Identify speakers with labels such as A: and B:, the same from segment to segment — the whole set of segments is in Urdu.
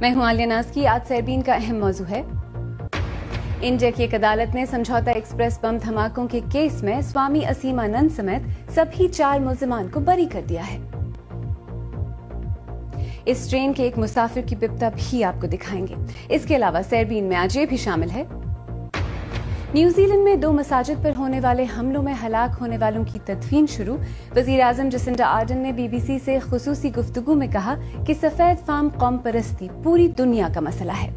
A: میں ہوں عالیہ ناز کی۔ آج سیربین کا اہم موضوع ہے۔ انڈیا کی ایک عدالت نے سمجھوتا ایکسپریس بم دھماکوں کے کیس میں سوامی اسیمانند سمیت سبھی چار ملزمان کو بری کر دیا ہے۔ اس ٹرین کے ایک مسافر کی بپتا بھی آپ کو دکھائیں گے۔ اس کے علاوہ سیربین میں آج یہ بھی شامل ہے۔ نیوزی لینڈ میں دو مساجد پر ہونے والے حملوں میں ہلاک ہونے والوں کی تدفین شروع۔ وزیر اعظم جسنڈا آرڈن نے بی بی سی سے خصوصی گفتگو میں کہا کہ سفید فام قوم پرستی پوری دنیا کا مسئلہ ہے۔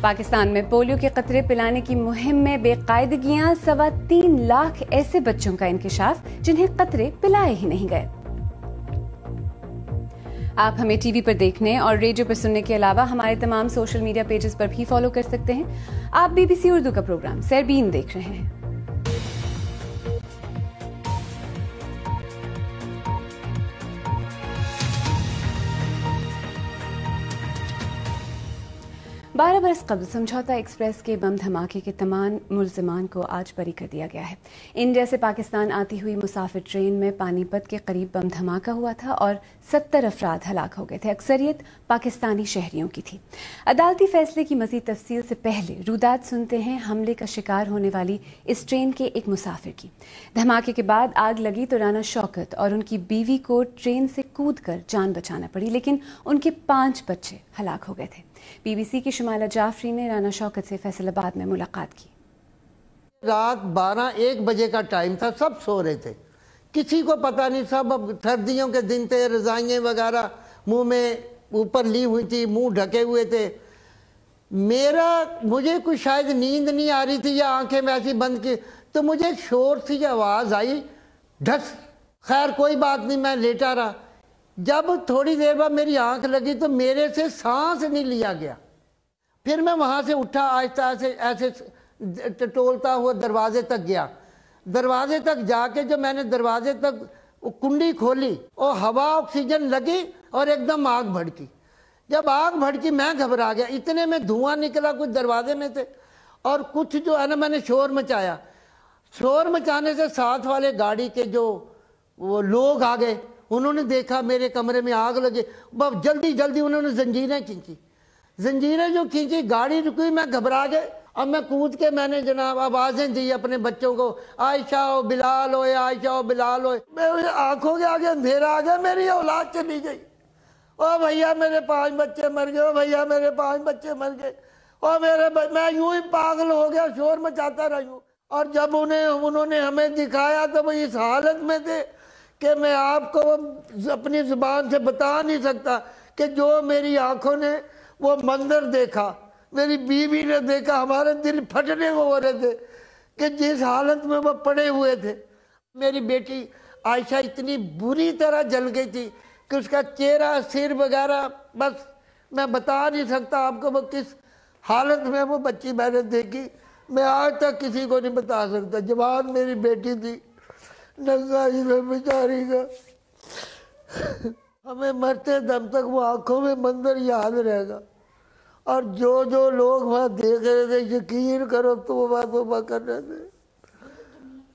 A: پاکستان میں پولیو کے قطرے پلانے کی مہم میں بے قاعدگیاں سوا تین لاکھ ایسے بچوں کا انکشاف جنہیں قطرے پلائے ہی نہیں گئے۔ آپ ہمیں ٹی وی پر دیکھنے اور ریڈیو پر سننے کے علاوہ ہمارے تمام سوشل میڈیا پیجز پر بھی فالو کر سکتے ہیں۔ آپ بی بی سی اردو کا پروگرام سیربین دیکھ رہے ہیں۔ بارہ برس قبل سمجھوتا ایکسپریس کے بم دھماکے کے تمام ملزمان کو آج بری کر دیا گیا ہے۔ انڈیا سے پاکستان آتی ہوئی مسافر ٹرین میں پانی پت کے قریب بم دھماکہ ہوا تھا اور ستر افراد ہلاک ہو گئے تھے۔ اکثریت پاکستانی شہریوں کی تھی۔ عدالتی فیصلے کی مزید تفصیل سے پہلے روداد سنتے ہیں حملے کا شکار ہونے والی اس ٹرین کے ایک مسافر کی۔ دھماکے کے بعد آگ لگی تو رانا شوکت اور ان کی بیوی کو ٹرین سے کود کر جان بچانا پڑی، لیکن ان کے پانچ بچے ہلاک ہو گئے تھے۔ بی بی سی کی شمالہ جعفری نے رانا شوکت سے فیصل آباد میں ملاقات کی۔
B: رات بارہ ایک بجے کا ٹائم تھا، سب سو رہے تھے۔ کسی کو پتا نہیں، سب اب سردیوں کے دن تھے رضائیں وغیرہ۔ منہ میں اوپر لی ہوئی تھی، منہ ڈھکے ہوئے تھے۔ میرا، مجھے کچھ شاید نیند نہیں آ رہی تھی یا آنکھیں میں ایسی بند کی۔ تو مجھے شور سی آواز آئی، ڈھس۔ خیر، کوئی بات نہیں، میں لیٹا رہا۔ جب تھوڑی دیر بعد میری آنکھ لگی تو میرے سے سانس نہیں لیا گیا۔ پھر میں وہاں سے اٹھا، آہستہ ایسے ایسے ٹولتا ہوا دروازے تک گیا۔ دروازے تک جا کے جو میں نے دروازے تک کنڈی کھولی اور ہوا آکسیجن لگی اور ایک دم آگ بھڑکی۔ جب آگ بھڑکی میں گھبرا گیا۔ اتنے میں دھواں نکلا، کچھ دروازے میں تھے۔ اور کچھ جو ہے نا، میں نے شور مچایا۔ شور مچانے سے ساتھ والے گاڑی کے جو وہ لوگ آ گئے۔ انہوں نے دیکھا میرے کمرے میں آگ لگے۔ جلدی جلدی انہوں نے زنجیریں کھینچی۔ زنجیریں جو کھینچی، گاڑی رکی، میں گھبرا گئے اب میں کود کے میں نے جناب آوازیں دی اپنے بچوں کو۔ عائشہ ہو بلال ہوئے، عائشہ ہو بلال ہوئے۔ میں آنکھوں کے آگے اندھیرا آ گیا، میری اولاد چلی گئی۔ او بھیا، میرے پانچ بچے مر گئے۔ او بھیا، میرے پانچ بچے مر گئے۔ او میرے میں یوں ہی پاگل ہو گیا، شور مچاتا رہا یوں۔ اور جب انہیں، انہوں نے ہمیں دکھایا تو وہ اس حالت میں تھے۔ کہ میں آپ کو اپنی زبان سے بتا نہیں سکتا کہ جو میری آنکھوں نے وہ منظر دیکھا، میری بیوی نے دیکھا، ہمارے دل پھٹنے کو ہو رہے تھے کہ جس حالت میں وہ پڑے ہوئے تھے۔ میری بیٹی عائشہ اتنی بری طرح جل گئی تھی کہ اس کا چہرہ، سر وغیرہ بس میں بتا نہیں سکتا آپ کو وہ کس حالت میں وہ بچی میں نے دیکھی۔ میں آج تک کسی کو نہیں بتا سکتا۔ جوان میری بیٹی تھی۔ ننگائی میں بیچاری کا۔ ہمیں مرتے دم تک وہ آنکھوں میں منظر یاد رہے گا۔ اور جو جو لوگ وہاں دیکھ رہے تھے، یقین کرو تو وہ کر رہے تھے۔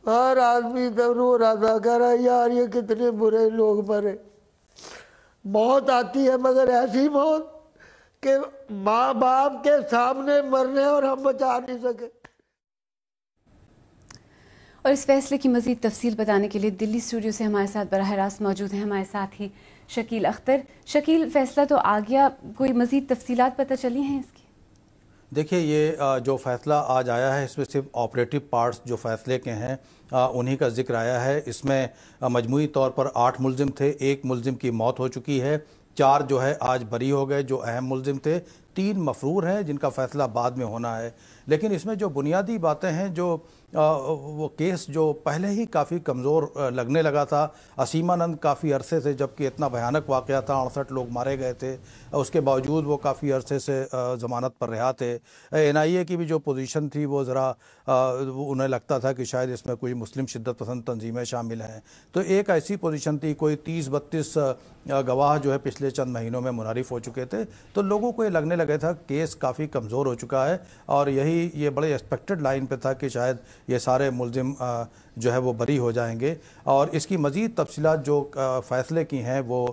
B: ہر آدمی تب رو رہا کہہ رہا یار، یہ کتنے برے لوگ مرے۔ موت آتی ہے مگر ایسی موت کہ ماں باپ کے سامنے مرنے اور ہم بچا نہیں سکے۔
A: اور اس فیصلے کی مزید تفصیل بتانے کے لیے دلی اسٹوڈیو سے ہمارے ساتھ براہ راست موجود ہیں ہمارے ساتھ ہی شکیل اختر۔ شکیل، فیصلہ تو آ گیا، کوئی مزید تفصیلات پتہ چلی ہیں اس کی؟
C: دیکھیے، یہ جو فیصلہ آج آیا ہے، اس میں صرف آپریٹو پارٹس جو فیصلے کے ہیں انہی کا ذکر آیا ہے۔ اس میں مجموعی طور پر آٹھ ملزم تھے، ایک ملزم کی موت ہو چکی ہے، چار جو ہے آج بری ہو گئے، جو اہم ملزم تھے۔ تین مفرور ہیں جن کا فیصلہ بعد میں ہونا ہے۔ لیکن اس میں جو بنیادی باتیں ہیں، جو وہ کیس جو پہلے ہی کافی کمزور لگنے لگا تھا۔ اسیمانند کافی عرصے سے، جبکہ اتنا بھیانک واقعہ تھا، اڑسٹھ لوگ مارے گئے تھے۔ اس کے باوجود وہ کافی عرصے سے ضمانت پر رہا تھے۔ این آئی اے کی بھی جو پوزیشن تھی، وہ ذرا انہیں لگتا تھا کہ شاید اس میں کوئی مسلم شدت پسند تنظیمیں شامل ہیں۔ تو ایک ایسی پوزیشن تھی، کوئی تیس بتیس گواہ جو ہے پچھلے چند مہینوں میں منعرف ہو چکے تھے۔ تو لوگوں کو یہ لگنے لگا تھا، کیس کافی کمزور ہو چکا ہے اور یہی یہ بڑے ایکسپیکٹڈ لائن پہ تھا کہ شاید یہ سارے ملزم جو ہے وہ بری ہو جائیں گے۔ اور اس کی مزید تفصیلات جو فیصلے کی ہیں وہ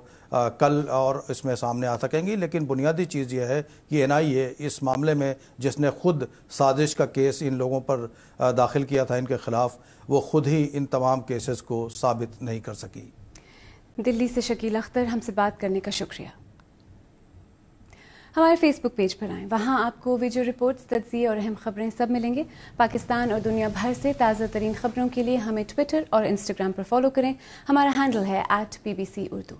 C: کل اور اس میں سامنے آ سکیں گی۔ لیکن بنیادی چیز یہ ہے کہ این آئی اے اس معاملے میں جس نے خود سازش کا کیس ان لوگوں پر داخل کیا تھا، ان کے خلاف وہ خود ہی ان تمام کیسز کو ثابت نہیں کر سکی۔
A: دلی سے شکیل اختر، ہم سے بات کرنے کا شکریہ۔ ہمارے فیس بک پیج پر آئیں۔ وہاں آپ کو ویڈیو رپورٹس تجزیے اور اہم خبریں سب ملیں گے۔ پاکستان اور دنیا بھر سے تازہ ترین خبروں کے لیے ہمیں ٹویٹر اور انسٹاگرام پر فالو کریں۔ ہمارا ہینڈل ہے at B B C Urdu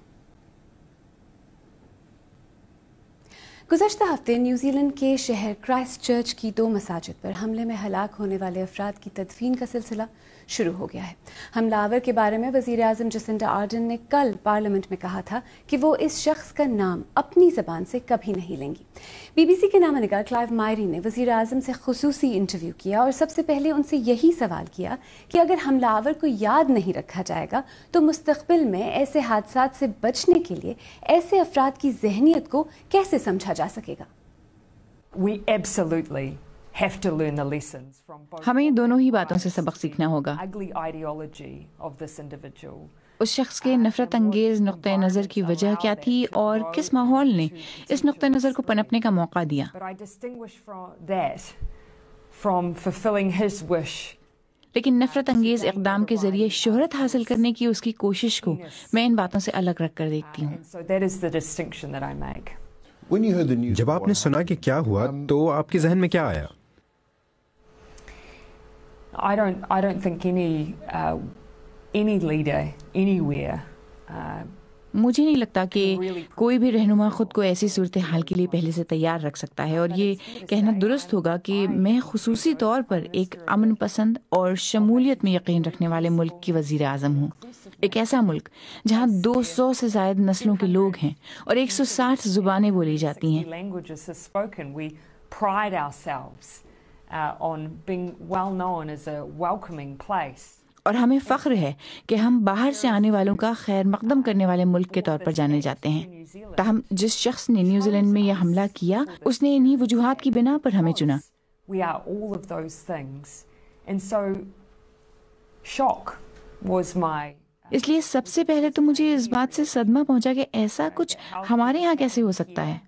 A: گزشتہ ہفتے نیوزی لینڈ کے شہر کرائسٹ چرچ کی دو مساجد پر حملے میں ہلاک ہونے والے افراد کی تدفین کا سلسلہ شروع ہو گیا ہے۔ حملہ آور کے بارے میں وزیر اعظم جسنڈا آرڈن نے کل پارلیمنٹ میں کہا تھا کہ وہ اس شخص کا نام اپنی زبان سے کبھی نہیں لیں گی۔ بی بی سی کے نامہ نگار کلائیو مائری نے وزیر اعظم سے خصوصی انٹرویو کیا اور سب سے پہلے ان سے یہی سوال کیا کہ اگر حملہ آور کو یاد نہیں رکھا جائے گا تو مستقبل میں ایسے حادثات سے بچنے کے لیے ایسے افراد کی ذہنیت کو کیسے سمجھا جا سکے گا۔
D: ہمیں دونوں ہی باتوں سے سبق سیکھنا ہوگا۔ اس شخص کے نفرت انگیز نقطۂ نظر کی وجہ کیا تھی اور کس ماحول نے اس نقطۂ نظر کو پنپنے کا موقع دیا؟ لیکن نفرت انگیز اقدام کے ذریعے شہرت حاصل کرنے کی اس کی کوشش کو میں ان باتوں سے الگ رکھ کر دیکھتی ہوں۔
E: جب آپ نے سنا کہ کیا ہوا تو آپ کے ذہن میں کیا آیا؟
F: میں
D: مجھے نہیں لگتا کہ کوئی بھی رہنما خود کو ایسی صورتحال کے لیے پہلے سے تیار رکھ سکتا ہے اور یہ کہنا درست ہوگا کہ میں خصوصی طور پر ایک امن پسند اور شمولیت میں یقین رکھنے والے ملک کی وزیر اعظم ہوں۔ ایک ایسا ملک جہاں دو سو سے زائد نسلوں کے لوگ ہیں اور ایک سو ساٹھ زبانیں بولی جاتی ہیں۔ اور ہمیں فخر ہے کہ ہم باہر سے آنے والوں کا خیر مقدم کرنے والے ملک کے طور پر جانے جاتے ہیں۔ تاہم جس شخص نے نیوزی لینڈ میں یہ حملہ کیا اس نے انہی وجوہات کی بنا پر ہمیں چنا۔ اس لیے سب سے پہلے تو مجھے اس بات سے صدمہ پہنچا کہ ایسا کچھ ہمارے ہاں کیسے ہو سکتا ہے؟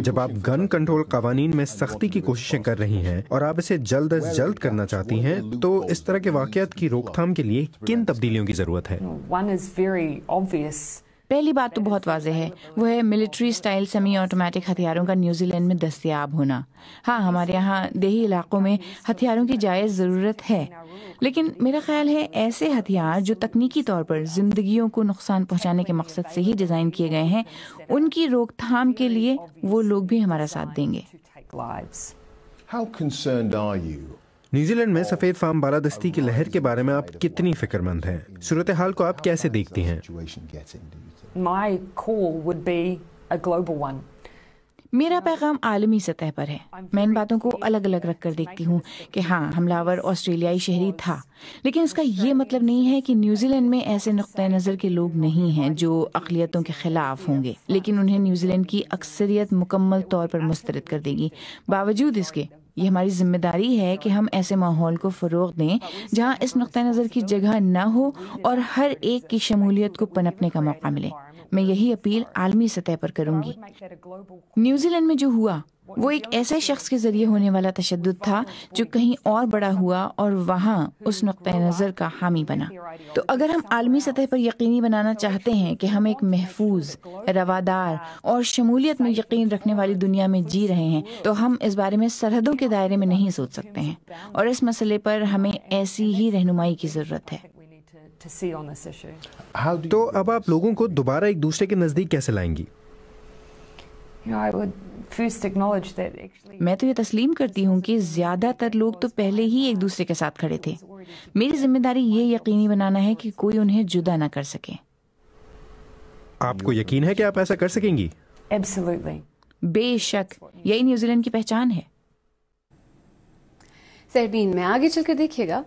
E: جب آپ گن کنٹرول قوانین میں سختی کی کوششیں کر رہی ہیں اور آپ اسے جلد از جلد کرنا چاہتی ہیں تو اس طرح کے واقعات کی روک تھام کے لیے کن تبدیلیوں کی ضرورت ہے؟
D: پہلی بات تو بہت واضح ہے۔ وہ ہے ملٹری سٹائل سیمی آٹومیٹک ہتھیاروں کا نیوزی لینڈ میں دستیاب ہونا۔ ہاں ہمارے یہاں دیہی علاقوں میں ہتھیاروں کی جائز ضرورت ہے۔ لیکن میرا خیال ہے ایسے ہتھیار جو تکنیکی طور پر زندگیوں کو نقصان پہنچانے کے مقصد سے ہی ڈیزائن کیے گئے ہیں ان کی روک تھام کے لیے وہ لوگ بھی ہمارا ساتھ دیں گے۔
E: نیوزی لینڈ میں سفید فام بالادستی کی لہر کے بارے میں آپ کتنی فکر مند ہیں؟ صورتحال کو آپ کیسے دیکھتی ہیں؟
D: میرا پیغام عالمی سطح پر ہے۔ میں ان باتوں کو الگ الگ رکھ کر دیکھتی ہوں کہ ہاں حملہ آسٹریلیائی شہری تھا۔ لیکن اس کا یہ مطلب نہیں ہے کہ نیوزی لینڈ میں ایسے نقطۂ نظر کے لوگ نہیں ہیں جو اقلیتوں کے خلاف ہوں گے لیکن انہیں نیوزی لینڈ کی اکثریت مکمل طور پر مسترد کر دے گی۔ باوجود اس کے یہ ہماری ذمہ داری ہے کہ ہم ایسے ماحول کو فروغ دیں جہاں اس نقطۂ نظر کی جگہ نہ ہو اور ہر ایک کی شمولیت کو پنپنے کا موقع ملے۔ میں یہی اپیل عالمی سطح پر کروں گی۔ نیوزی لینڈ میں جو ہوا، وہ ایک ایسے شخص کے ذریعے ہونے والا تشدد تھا جو کہیں اور بڑا ہوا اور وہاں اس نقطۂ نظر کا حامی بنا۔ تو اگر ہم عالمی سطح پر یقینی بنانا چاہتے ہیں کہ ہم ایک محفوظ، روادار اور شمولیت میں یقین رکھنے والی دنیا میں جی رہے ہیں، تو ہم اس بارے میں سرحدوں کے دائرے میں نہیں سوچ سکتے ہیں۔ اور اس مسئلے پر ہمیں ایسی ہی رہنمائی کی ضرورت ہے۔
E: تو اب آپ لوگوں کو دوبارہ ایک دوسرے کے نزدیک کیسے لائیں گی؟
D: میں تو یہ تسلیم کرتی ہوں کہ زیادہ تر لوگ تو پہلے ہی ایک دوسرے کے ساتھ کھڑے تھے۔ میری ذمہ داری یہ یقینی بنانا ہے کہ کوئی انہیں جدا نہ کر سکے۔
E: آپ کو یقین ہے کہ آپ ایسا کر سکیں گی؟
D: بے شک یہی نیوزی لینڈ کی پہچان ہے۔
A: سربین میں آگے چل کر دیکھیے گا۔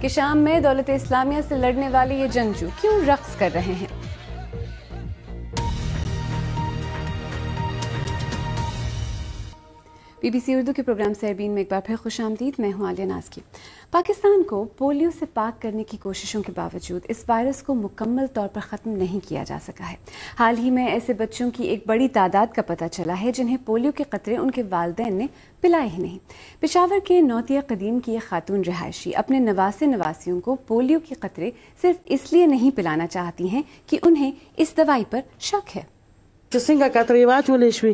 A: کہ شام میں دولت اسلامیہ سے لڑنے والے یہ جنگجو کیوں رقص کر رہے ہیں؟ بی بی سی اردو کے پروگرام سیربین میں ایک بار پھر خوش آمدید، میں ہوں عالیہ ناز کی۔ پاکستان کو پولیو سے پاک کرنے کی کوششوں کے باوجود اس وائرس کو مکمل طور پر ختم نہیں کیا جا سکا ہے۔ حال ہی میں ایسے بچوں کی ایک بڑی تعداد کا پتہ چلا ہے جنہیں پولیو کے قطرے ان کے والدین نے پلائے ہی نہیں۔ پشاور کے نوتیا قدیم کی ایک خاتون رہائشی اپنے نواسے نواسیوں کو پولیو کے قطرے صرف اس لیے نہیں پلانا چاہتی ہیں کہ انہیں اس دوائی پر شک ہے۔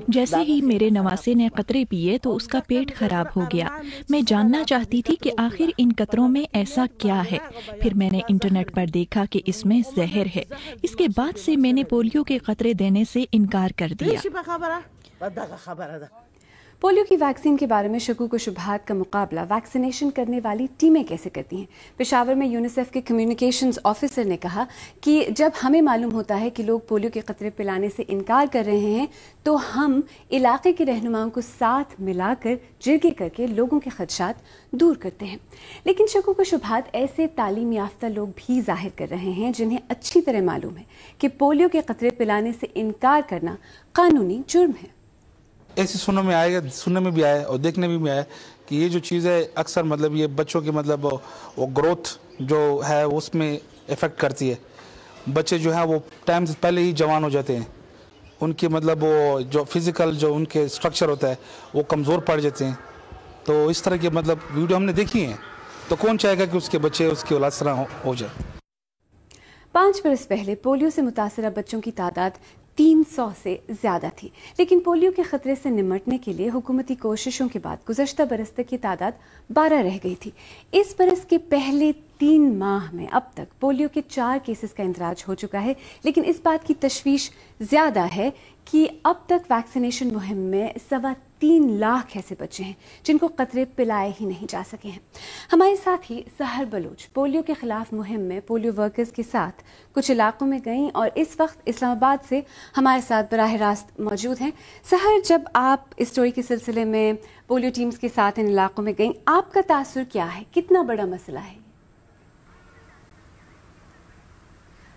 G: جیسے ہی میرے نواسے نے قطرے پیے تو اس کا پیٹ خراب ہو گیا۔ میں جاننا چاہتی تھی کہ آخر ان قطروں میں ایسا کیا ہے۔ پھر میں نے انٹرنیٹ پر دیکھا کہ اس میں زہر ہے۔ اس کے بعد سے میں نے پولیو کے قطرے دینے سے انکار کر دیا۔
A: پولیو کی ویکسین کے بارے میں شکوک و شبہات کا مقابلہ ویکسینیشن کرنے والی ٹیمیں کیسے کرتی ہیں؟ پشاور میں یونیسیف کے کمیونیکیشنز آفیسر نے کہا کہ جب ہمیں معلوم ہوتا ہے کہ لوگ پولیو کے قطرے پلانے سے انکار کر رہے ہیں، تو ہم علاقے کے رہنماؤں کو ساتھ ملا کر جرگے کر کے لوگوں کے خدشات دور کرتے ہیں۔ لیکن شکوک و شبہات ایسے تعلیم یافتہ لوگ بھی ظاہر کر رہے ہیں جنہیں اچھی طرح معلوم ہے کہ پولیو کے قطرے پلانے سے انکار کرنا قانونی جرم ہے۔
H: ایسی سننے میں آئے گا، سننے میں بھی آیا اور دیکھنے میں بھی آیا کہ یہ جو چیز ہے، اکثر مطلب یہ بچوں کی مطلب وہ گروتھ جو ہے، اس میں افیکٹ کرتی ہے۔ بچے جو ہیں، وہ ٹائم سے پہلے ہی جوان ہو جاتے ہیں۔ ان کی مطلب وہ جو فزیکل جو ان کے اسٹرکچر ہوتا ہے، وہ کمزور پڑ جاتے ہیں۔ تو اس طرح کی مطلب ویڈیو ہم نے دیکھی ہیں۔ تو کون چاہے گا کہ اس کے بچے، اس کی اولاد طرح ہو جائے؟
A: پانچ برس پہلے پولیو سے متاثرہ بچوں کی تعداد تین سو سے زیادہ تھی۔ لیکن پولیو کے خطرے سے نمٹنے کے لیے حکومتی کوششوں کے بعد گزشتہ برس تک کی تعداد بارہ رہ گئی تھی۔ اس برس کے پہلے تین ماہ میں اب تک پولیو کے چار کیسز کا اندراج ہو چکا ہے۔ لیکن اس بات کی تشویش زیادہ ہے کہ اب تک ویکسینیشن مہم میں سوا تین لاکھ ایسے بچے ہیں جن کو قطرے پلائے ہی نہیں جا سکے ہیں۔ ہمارے ساتھ ہی سہر بلوچ پولیو کے خلاف مہم میں پولیو ورکرز کے ساتھ کچھ علاقوں میں گئیں اور اس وقت اسلام آباد سے ہمارے ساتھ براہ راست موجود ہیں۔ سہر جب آپ اسٹوری کے سلسلے میں پولیو ٹیمز کے ساتھ ان علاقوں میں گئیں، آپ کا تاثر کیا ہے؟ کتنا بڑا مسئلہ ہے؟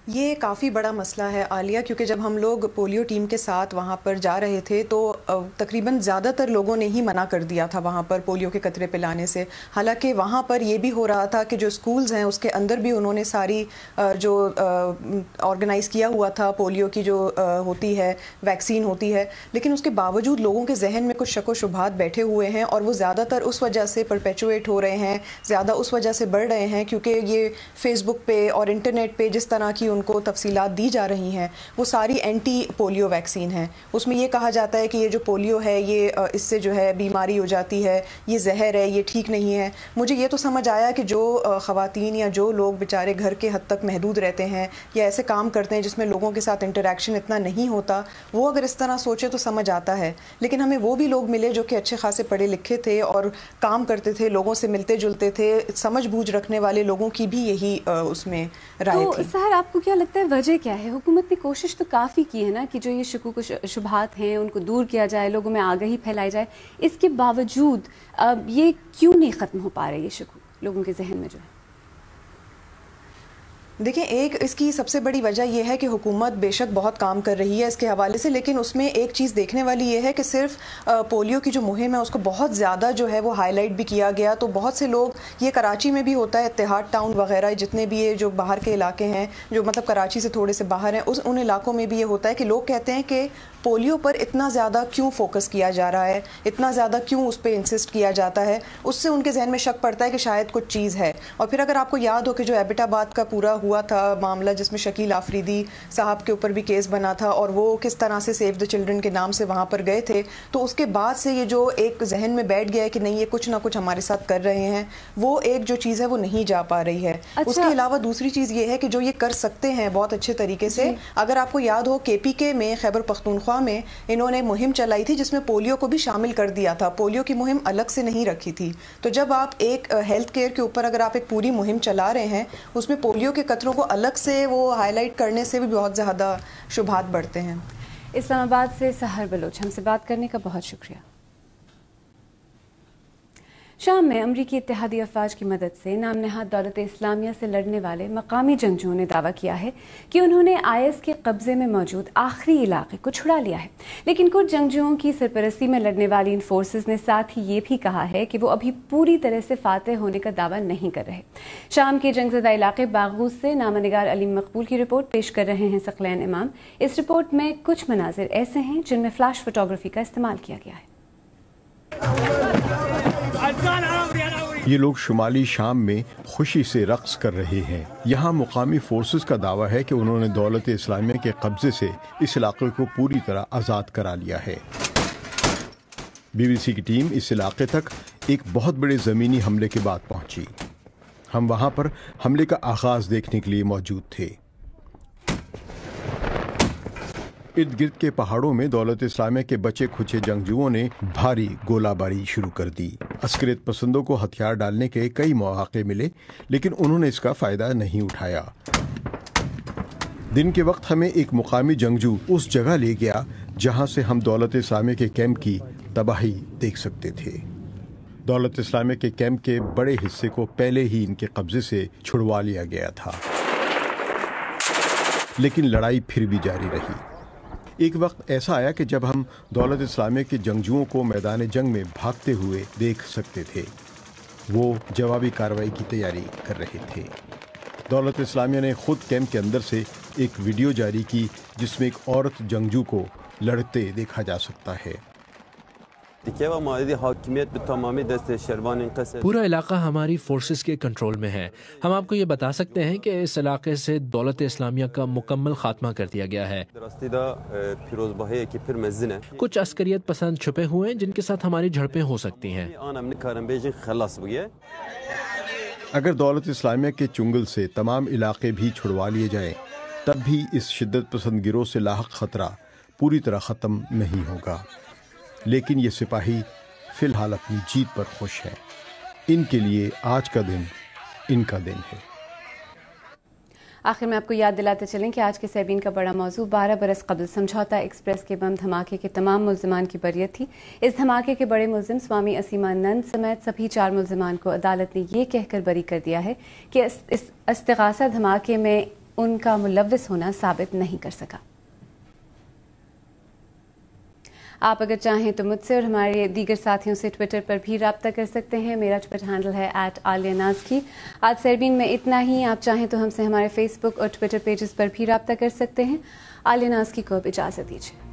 I: یہ کافی بڑا مسئلہ ہے عالیہ، کیونکہ جب ہم لوگ پولیو ٹیم کے ساتھ وہاں پر جا رہے تھے تو تقریباً زیادہ تر لوگوں نے ہی منع کر دیا تھا وہاں پر پولیو کے قطرے پلانے سے۔ حالانکہ وہاں پر یہ بھی ہو رہا تھا کہ جو اسکولز ہیں، اس کے اندر بھی انہوں نے ساری جو آرگنائز کیا ہوا تھا پولیو کی جو ہوتی ہے، ویکسین ہوتی ہے، لیکن اس کے باوجود لوگوں کے ذہن میں کچھ شک و شبہات بیٹھے ہوئے ہیں اور وہ زیادہ تر اس وجہ سے پرپیچویٹ ہو رہے ہیں، زیادہ اس وجہ سے بڑھ رہے ہیں کیونکہ یہ فیس بک پہ اور انٹرنیٹ پہ جس طرح کی ان کو تفصیلات دی جا رہی ہیں وہ ساری اینٹی پولیو ویکسین ہیں۔ اس میں یہ کہا جاتا ہے کہ یہ جو پولیو ہے یہ اس سے جو ہے بیماری ہو جاتی ہے یہ زہر ہے یہ ٹھیک نہیں ہے۔ مجھے یہ تو سمجھ آیا کہ جو خواتین یا جو لوگ بیچارے گھر کے حد تک محدود رہتے ہیں یا ایسے کام کرتے ہیں جس میں لوگوں کے ساتھ انٹریکشن اتنا نہیں ہوتا وہ اگر اس طرح سوچے تو سمجھ آتا ہے۔ لیکن ہمیں وہ بھی لوگ ملے جو کہ اچھے خاصے پڑھے لکھے تھے اور کام کرتے تھے لوگوں سے ملتے جلتے تھے سمجھ بوجھ رکھنے والے لوگوں کی بھی یہی اس میں رائے تھی۔
A: سہر آپ کو کیا لگتا ہے وجہ کیا ہے؟ حکومت نے کوشش تو کافی کی ہے نا کہ جو یہ شکوک و شبہات ہیں، ان کو دور کیا جائے، لوگوں میں آگہی پھیلائی جائے۔ اس کے باوجود یہ کیوں نہیں ختم ہو پا رہے یہ شکوک لوگوں کے ذہن میں جو ہے؟
I: دیکھیں، ایک اس کی سب سے بڑی وجہ یہ ہے کہ حکومت بے شک بہت کام کر رہی ہے اس کے حوالے سے، لیکن اس میں ایک چیز دیکھنے والی یہ ہے کہ صرف پولیو کی جو مہم ہے، اس کو بہت زیادہ جو ہے وہ ہائی لائٹ بھی کیا گیا۔ تو بہت سے لوگ، یہ کراچی میں بھی ہوتا ہے، اتحاد ٹاؤن وغیرہ، جتنے بھی یہ جو باہر کے علاقے ہیں، جو مطلب کراچی سے تھوڑے سے باہر ہیں، اس، ان علاقوں میں بھی یہ ہوتا ہے کہ لوگ کہتے ہیں کہ پولیو پر اتنا زیادہ کیوں فوکس کیا جا رہا ہے؟ اتنا زیادہ کیوں اس پہ انسسٹ کیا جاتا ہے؟ اس سے ان کے ذہن میں شک پڑتا ہے کہ شاید کچھ چیز ہے۔ اور پھر اگر آپ کو یاد ہو کہ جو ایبٹ آباد کا پورا ہوا تھا معاملہ جس میں شکیل آفریدی صاحب کے اوپر بھی کیس بنا تھا اور وہ کس طرح سے سیو دا چلڈرن کے نام سے وہاں پر گئے تھے تو اس کے بعد سے یہ جو ایک ذہن میں بیٹھ گیا ہے کہ نہیں یہ کچھ نہ کچھ ہمارے ساتھ کر رہے ہیں وہ ایک جو چیز ہے وہ نہیں جا پا رہی ہے۔ اس کے علاوہ دوسری چیز یہ ہے کہ جو یہ کر سکتے ہیں بہت اچھے طریقے سے اگر آپ کو یاد ہو کے پی کے میں خیبر پختونخوا میں انہوں نے مہم چلائی تھی جس میں پولیو کو بھی شامل کر دیا تھا۔ پولیو کی مہم الگ سے نہیں رکھی تھی۔ تو جب آپ ایک ہیلتھ کیئر کے اوپر اگر آپ ایک پوری مہم چلا رہے ہیں اس میں پولیو کے قطروں کو الگ سے وہ ہائی لائٹ کرنے سے بھی بہت زیادہ شبہات بڑھتے ہیں۔
A: اسلام آباد سے سہر بلوچ، ہم سے بات کرنے کا بہت شکریہ۔ شام میں امریکی اتحادی افواج کی مدد سے نام نہاد دولت اسلامیہ سے لڑنے والے مقامی جنگجوؤں نے دعویٰ کیا ہے کہ انہوں نے آئی ایس کے قبضے میں موجود آخری علاقے کو چھڑا لیا ہے۔ لیکن کچھ جنگجوؤں کی سرپرستی میں لڑنے والی ان فورسز نے ساتھ ہی یہ بھی کہا ہے کہ وہ ابھی پوری طرح سے فاتح ہونے کا دعویٰ نہیں کر رہے۔ شام کے جنگ زدہ علاقے باغوز سے نامہ نگار علیم مقبول کی رپورٹ پیش کر رہے ہیں سقلین امام۔ اس رپورٹ میں کچھ مناظر ایسے ہیں جن میں فلاش فوٹوگرافی کا استعمال کیا گیا ہے۔
J: یہ لوگ شمالی شام میں خوشی سے رقص کر رہے ہیں۔ یہاں مقامی فورسز کا دعویٰ ہے کہ انہوں نے دولت اسلامیہ کے قبضے سے اس علاقے کو پوری طرح آزاد کرا لیا ہے۔ بی بی سی کی ٹیم اس علاقے تک ایک بہت بڑے زمینی حملے کے بعد پہنچی۔ ہم وہاں پر حملے کا آغاز دیکھنے کے لیے موجود تھے۔ ارد گرد کے پہاڑوں میں دولت اسلامیہ کے بچے کھچے جنگجوؤں نے بھاری گولہ باری شروع کر دی۔ عسکریت پسندوں کو ہتھیار ڈالنے کے کئی مواقع ملے، لیکن انہوں نے اس کا فائدہ نہیں اٹھایا۔ دن کے وقت ہمیں ایک مقامی جنگجو اس جگہ لے گیا جہاں سے ہم دولت اسلامیہ کے کیمپ کی تباہی دیکھ سکتے تھے۔ دولت اسلامیہ کے کیمپ کے بڑے حصے کو پہلے ہی ان کے قبضے سے چھڑوا لیا گیا تھا۔ لیکن لڑائی پھر بھی جاری رہی۔ ایک وقت ایسا آیا کہ جب ہم دولت اسلامیہ کے جنگجوؤں کو میدان جنگ میں بھاگتے ہوئے دیکھ سکتے تھے، وہ جوابی کارروائی کی تیاری کر رہے تھے۔ دولت اسلامیہ نے خود کیمپ کے اندر سے ایک ویڈیو جاری کی جس میں ایک عورت جنگجو کو لڑتے دیکھا جا سکتا ہے۔
K: پورا علاقہ ہماری فورسز کے کنٹرول میں ہے۔ ہم آپ کو یہ بتا سکتے ہیں کہ اس علاقے سے دولت اسلامیہ کا مکمل خاتمہ کر دیا گیا ہے۔ کچھ عسکریت پسند چھپے ہوئے ہیں جن کے ساتھ ہماری جھڑپیں ہو سکتی ہیں۔
J: اگر دولت اسلامیہ کے چنگل سے تمام علاقے بھی چھڑوا لیے جائیں تب بھی اس شدت پسند گروہ سے لاحق خطرہ پوری طرح ختم نہیں ہوگا۔ لیکن یہ سپاہی فی الحال اپنی جیت پر خوش ہے ان کے لیے آج کا دن ان کا دن ہے۔
A: آخر میں آپ کو یاد دلاتے چلیں کہ آج کے سیبین کا بڑا موضوع بارہ برس قبل سمجھوتا ایکسپریس کے بم دھماکے کے تمام ملزمان کی بریت تھی۔ اس دھماکے کے بڑے ملزم سوامی اسیما نند سمیت سبھی چار ملزمان کو عدالت نے یہ کہہ کر بری کر دیا ہے کہ اس استغاثہ دھماکے میں ان کا ملوث ہونا ثابت نہیں کر سکا۔ آپ اگر چاہیں تو مجھ سے اور ہمارے دیگر ساتھیوں سے ٹویٹر پر بھی رابطہ کر سکتے ہیں۔ میرا ٹویٹر ہینڈل ہے ایٹ عالیہ ناز کی۔ آج سیربین میں اتنا ہی۔ آپ چاہیں تو ہم سے ہمارے فیس بک اور ٹویٹر پیجز پر بھی رابطہ کر سکتے ہیں۔ عالیہ ناز کی کو اب اجازت دیجیے۔